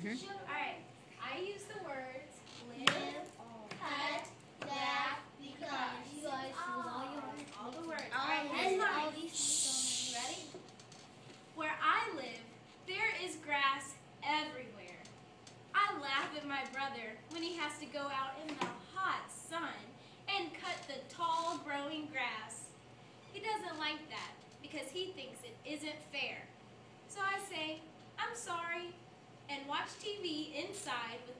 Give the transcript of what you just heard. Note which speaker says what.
Speaker 1: Mm-hmm. Alright, I use the words live, cut, laugh, because.
Speaker 2: You guys
Speaker 1: all,
Speaker 2: with all your
Speaker 1: all the words.
Speaker 2: all
Speaker 1: Alright,
Speaker 2: these-
Speaker 1: here's
Speaker 2: all
Speaker 1: mine.
Speaker 2: these
Speaker 1: Shh. Ready? Where I live, there is grass everywhere. I laugh at my brother when he has to go out in the hot sun and cut the tall growing grass. He doesn't like that because he thinks it isn't fair. So I say, I'm sorry, and watch TV inside with